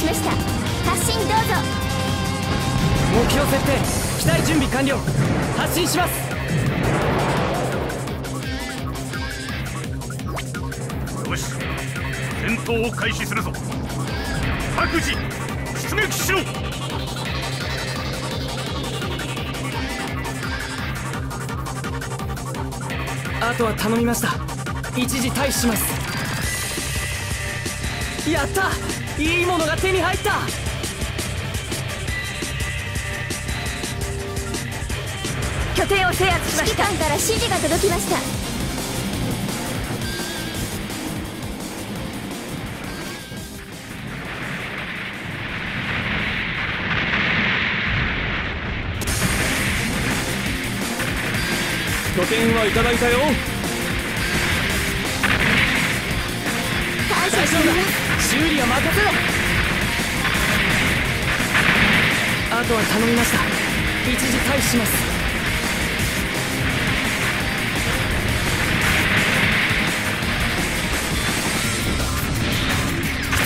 しました。発進どうぞ。目標設定機体準備完了。発進します。よし戦闘を開始するぞ。各自出撃しろ。あとは頼みました。一時退避します。やったいいものが手に入った。拠点を制圧しました。指揮官から指示が届きました。拠点はいただいたよ。感謝しています修理は任せろ。あとは頼みました。一時退避します。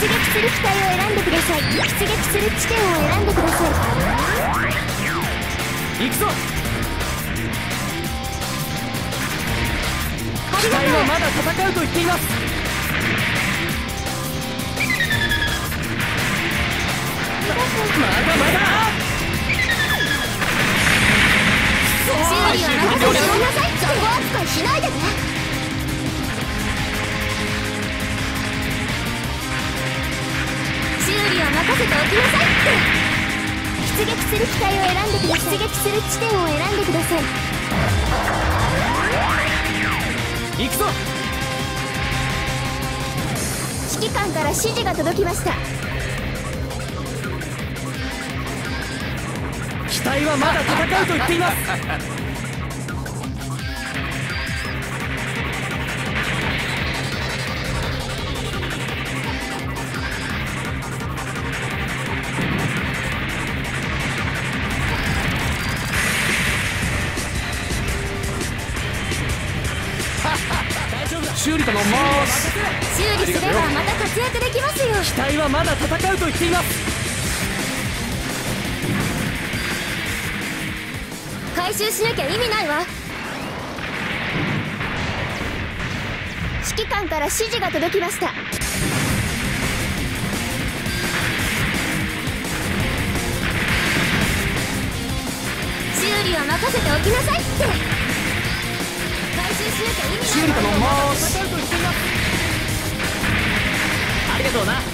出撃する機体を選んでください。出撃する地点を選んでください。行くぞ。機体はまだ戦うと言っていますだまだ修理は任せてごめんなさい雑魚扱いしないでね修理は任せておきなさいって出撃する機体を選んでください出撃する地点を選んでください行くぞ指揮官から指示が届きました機体はまだ戦うと言っています。修理頼みます修理すればまた活躍できますよ。機体 はまだ戦うと言っています回収しなきゃ意味ないわ。指揮官から指示が届きました。修理は任せておきなさいって。回収しなきゃ意味ないわ。修理頼ます。ありがとうな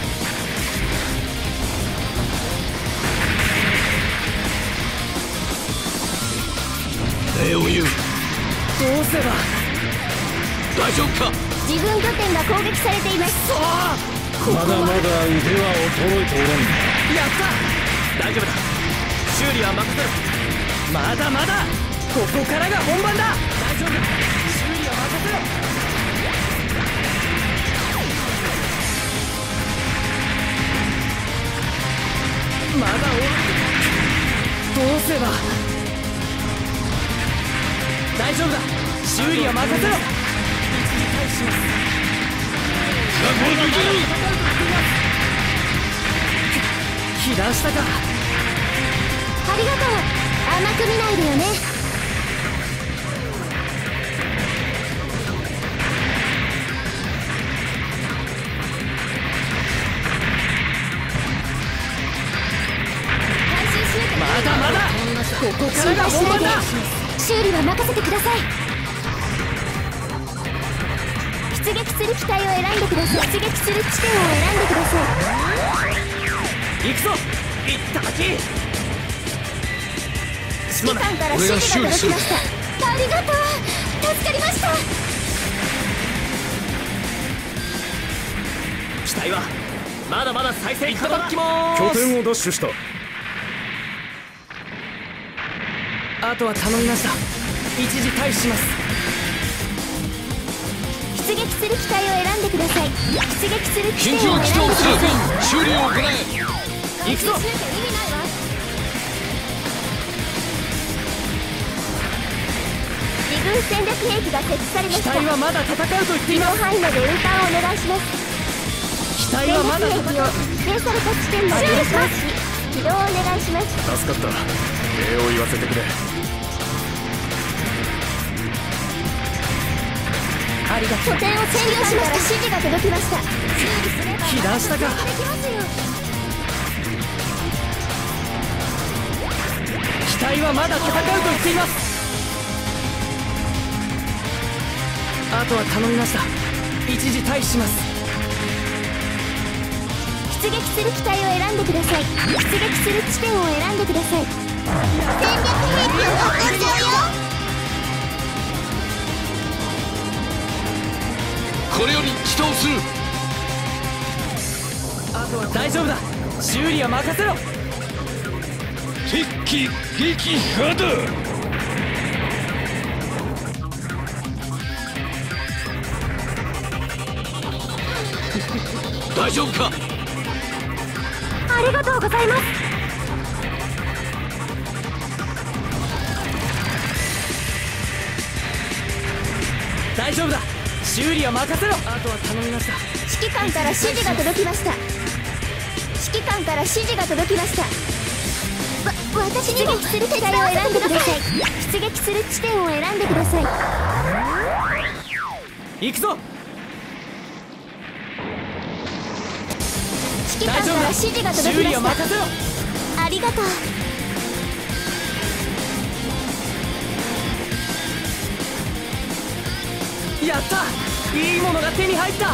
礼を言うどうすれば？大丈夫か？自分拠点が攻撃されています。そうここまだまだ腕は衰えておらんやった！大丈夫だ。修理は任せろ。まだまだ。ここからが本番だ！大丈夫だ。修理は任せろ。まだ終わってどうすれば？大丈夫だ。修理は任せろ。被弾したか。ありがとう。甘く見ないでよね修理は任せてください。出撃する機体を選んでください。出撃する地点を選んでください。行くぞ。いっただき指揮官から指示が届きました。ありがとう。助かりました。機体はまだまだ再生いただきま拠点を奪取したあとは頼みました。一時退避します。出撃する機体を選んでください。出撃する地緊点を選んでくだ急起動する。さい修理を行え。行くぞ自軍戦略兵器が設置されま機した。体はまだ戦うと言っています。範囲まで運搬をお願いします。機機体はまだ電撃兵器を指定された地点まで移動し起動をお願いします。助かった。礼を言わせてくれありがとう。拠点を占領しました。指示が届きました被弾した。か機体はまだ戦うと言っています。あとは頼みました。一時退避します。出撃する機体を選んでください。出撃する地点を選んでください。戦略兵器を発動しよこれより起動する。あとは大丈夫だ。修理は任せろ。敵機撃破だ。大丈夫か？ありがとうございます。大丈夫だ修理は任せろ。あとは頼みました。指揮官から指示が届きました。指揮官から指示が届きました。わ私にも出撃する機体を選んでください。出撃する地点を選んでください。行くぞ。指揮官から指示が届きましは任せろたありがとう。やったいいものが手に入った。こ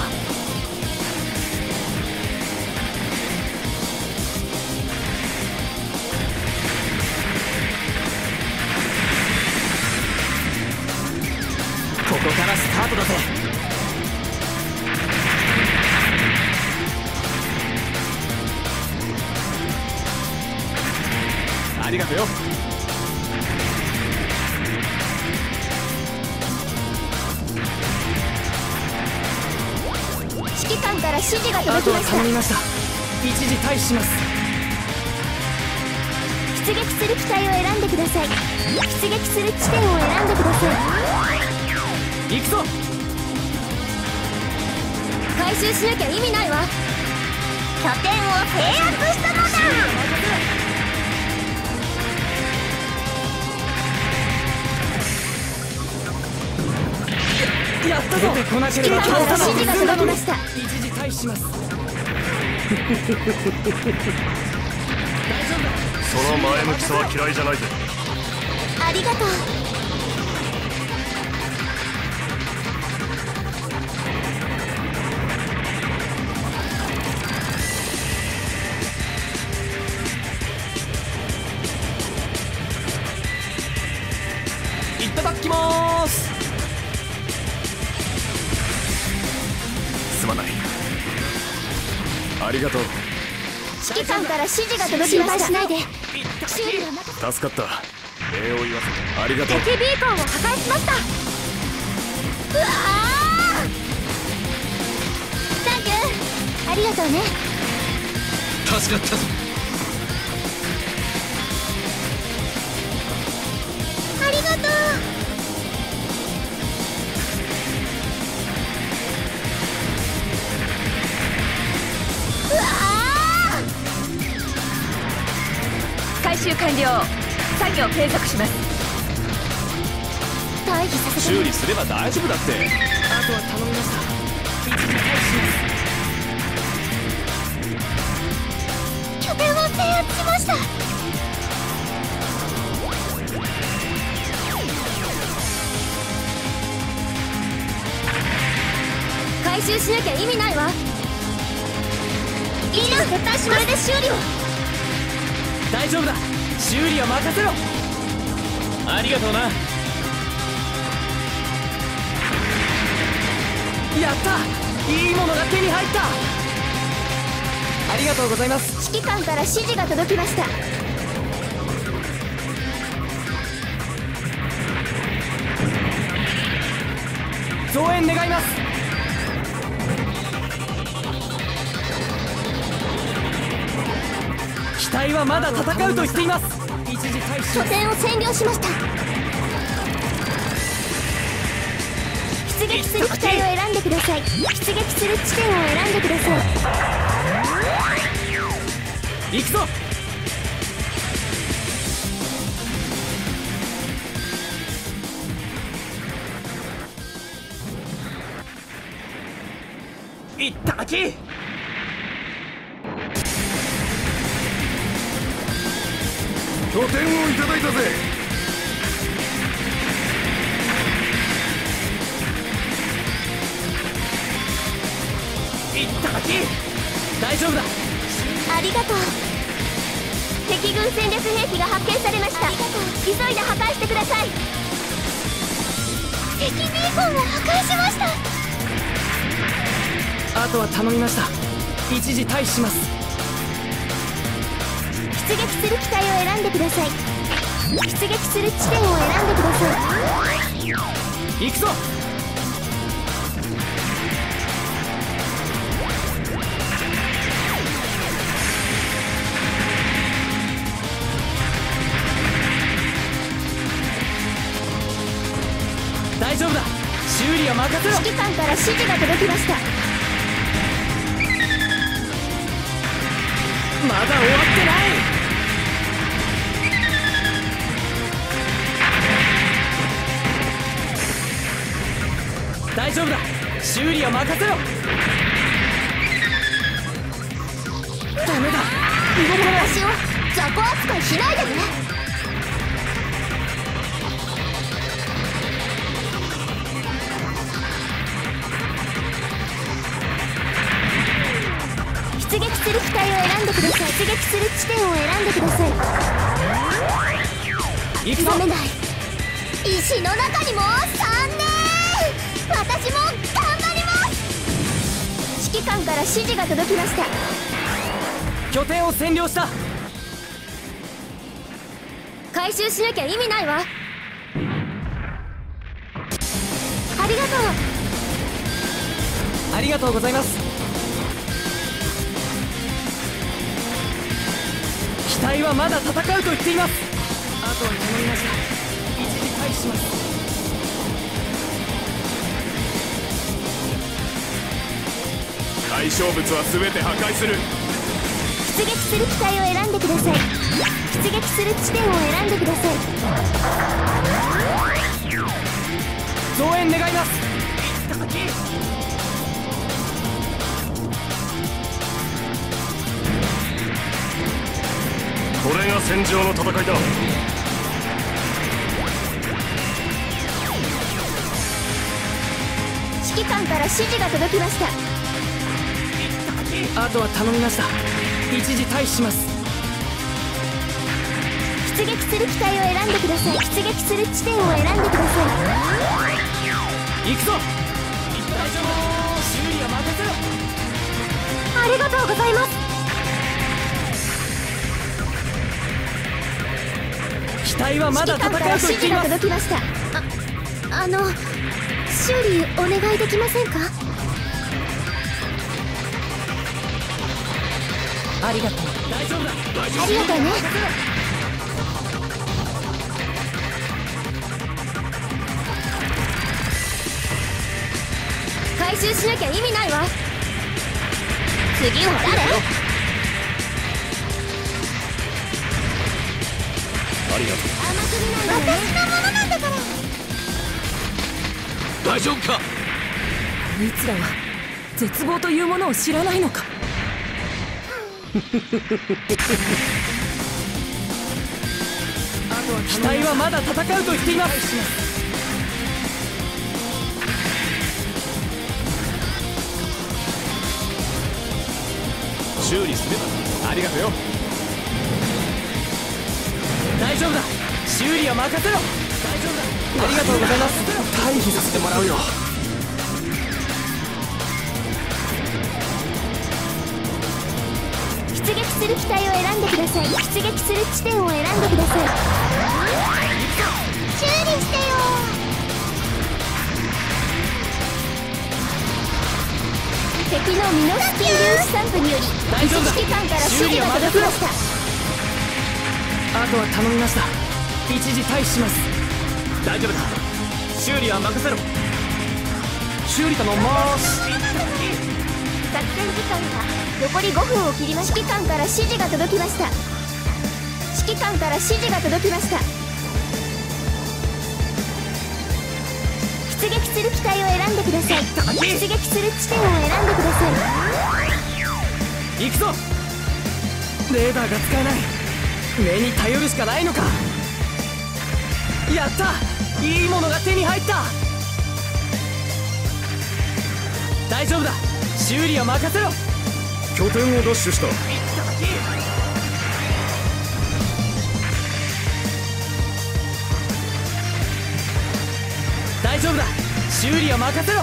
こからスタートだぜ。ありがとよ。官から指示が届きました。頼みました。一時退避します。出撃する機体を選んでください。出撃する地点を選んでください。行くぞ。回収しなきゃ意味ないわ。拠点を制圧したのだやったぞ。出てこなければ指揮官から倒さ指示が届きました一時退避します。その前向きさは嫌いじゃないぜ。ありがとうがとう。指揮官から指示が届きました。いただき修理は任助かった。礼を言わせて。ありがとう。敵ビーコンを破壊しました。うわー。サンキュー。ありがとうね。助かった。ぞありがとうう完了。作業継続します。退避させて修理すれば大丈夫だって。あとは頼みました一時退避します。拠点を制圧しました。回収しなきゃ意味ないわ。みんな撤退しますこれで修理を。大丈夫だ修理は任せろ。ありがとうな。やった。いいものが手に入った。ありがとうございます。指揮官から指示が届きました。増援願います機体はまだ戦うと言っています。拠点を占領しました。出出撃する機体を選んでください。出撃する地点を選んでください。行くぞ。いっただき拠点をいただいたぜ。いっただき。大丈夫だ。ありがとう。敵軍戦略兵器が発見されました。急いで破壊してください。敵ビーコンを破壊しました。あとは頼みました。一時退避します出撃する機体を選んでください。出撃する地点を選んでください。行くぞ！大丈夫だ！修理は任せろ！指揮官から指示が届きました。まだ終わってない大丈夫だ。修理は任せろ。ダメだ。動かない私を雑魚扱いしないでね。出撃する機体を選んでください。出撃する地点を選んでください。行くぞ。諦めない。石の中にも3年私も頑張ります!指揮官から指示が届きました。拠点を占領した。回収しなきゃ意味ないわ。ありがとう。ありがとうございます。機体はまだ戦うと言っています。あとは頼みました一時退避します対象物は全て破壊する。出撃する機体を選んでください。出撃する地点を選んでください。増援願います。これが戦場の戦いだ。指揮官から指示が届きましたあとは頼みました。一時退避します。出撃する機体を選んでください。出撃する地点を選んでください。行くぞ。大丈夫修理は任せろ。ありがとうございます。機体はまだ戦うと言っています。届きました。ああの修理お願いできませんか？ありがとう大丈夫だ大丈ありがとうね回収しなきゃ意味ないわ次は誰ありがとう甘く見ないで私のものなんだから大丈夫かこいつらは絶望というものを知らないのか？機体はまだ戦うと言っています。修理すればありがとうよ大丈夫だ。修理は任せろ。大丈夫だありがとうございます。退避させてもらうよする機体を選んでください。出撃する地点を選んでください。修理してよ。敵のミノスキー粒子散布により大丈夫だ指揮官から指示が届きましたあとは頼みました。一時退避します。大丈夫だ。修理は任せろ。修理頼みます作戦時間が残り5分を切りました。指揮官から指示が届きました。指揮官から指示が届きました。出撃する機体を選んでください。出撃する地点を選んでください。行くぞ。レーダーが使えない。目に頼るしかないのか。やった。いいものが手に入った。大丈夫だ。修理は任せろ。拠点を奪取した。大丈夫だ。修理は任せろ。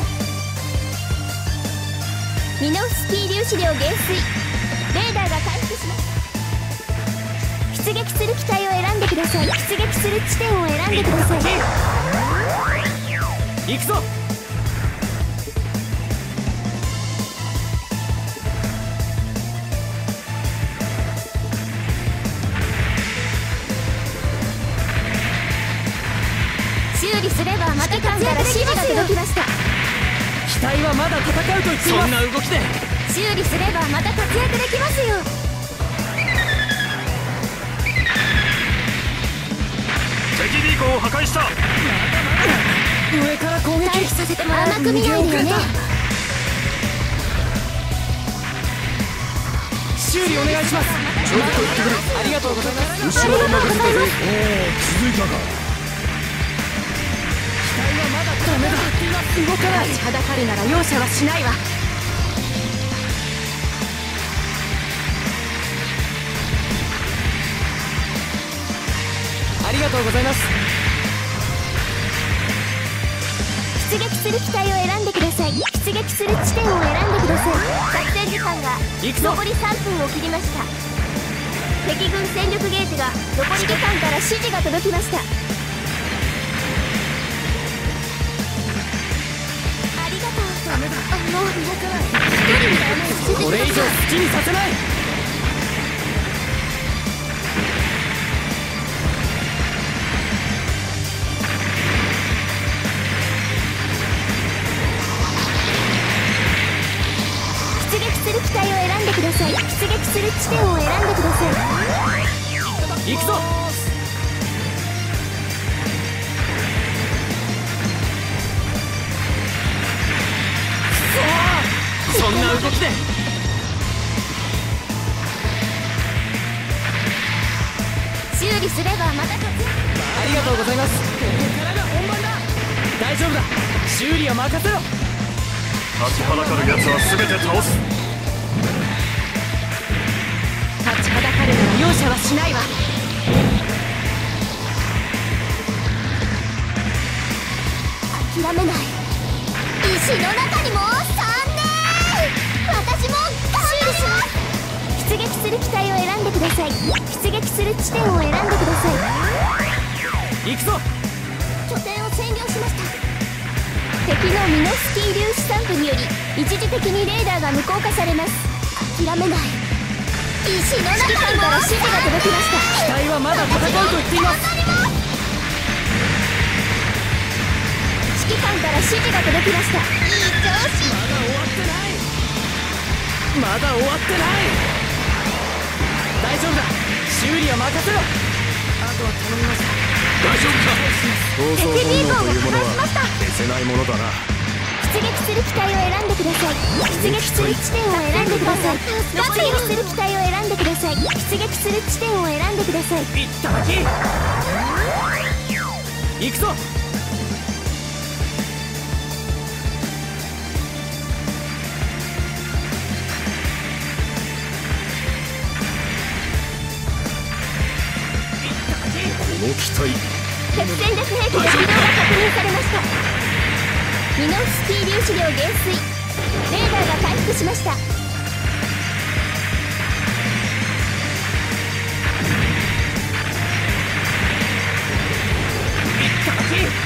ミノフスキー粒子量減衰。レーダーが回復しました出撃する機体を選んでください。出撃する地点を選んでください行くぞ理すればまた官から指示が届きました機体はまだ戦うと言っています。そんな動きで修理すればまた活躍できますよ。敵ビーコンを破壊した。上から攻撃退避させてもらう。甘く見ないでよね修理お願いします。ちょっと言ってくれ。ありがとうございます。後ろが任せたぜおお気づいたかダメだ。動かない立ちはだかるなら容赦はしないわ。ありがとうございます。出撃する機体を選んでください。出撃する地点を選んでください。作戦時間が残り3分を切りました。敵軍戦力ゲージが残り時間から指示が届きましたこれ以上好きにさせない。出撃する機体を選んでください。出撃する地点を選んでください。行くぞそんな動きで。修理すればまた活躍ありがとうございます。ここからが本番だ大丈夫だ。修理は任せろ。立ちはだかる奴は全て倒す。立ちはだかるなら容赦はしないわ。諦めない。石の中にも3年私も頑張ります。出撃する機体を選んでください。出撃する地点を選んでください。行くぞ。拠点を占領しました。敵のミノフスキー粒子散布により一時的にレーダーが無効化されます。諦めない。石の中にもから指示が届きました。機体はまだ戦うと言っています。指揮官から指示が届きました。いい調子まだ終わってない。大丈夫だ。修理は任せろ。あとは頼みます。大丈夫か？闘争敵ビー本能というものコンを破壊しましたは消せないものだな。出撃する機体を選んでください。出撃する地点を選んでください。出撃する機体を選んでください。出撃する地点を選んでください。いっただき行くぞ機体。敵戦略兵器の起動が確認されました。ミノフスキー粒子量減衰。レーダーが回復しました。甘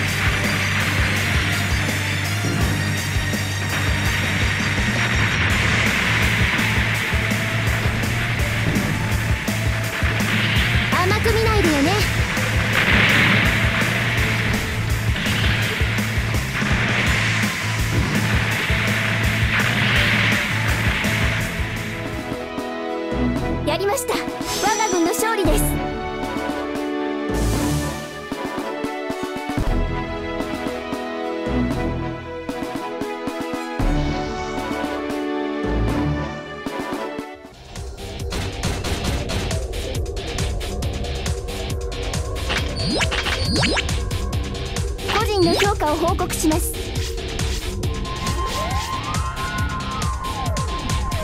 告します。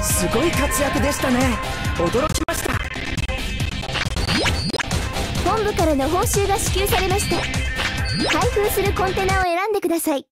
すごい活躍でしたね。驚きました。本部からの報酬が支給されました。開封するコンテナを選んでください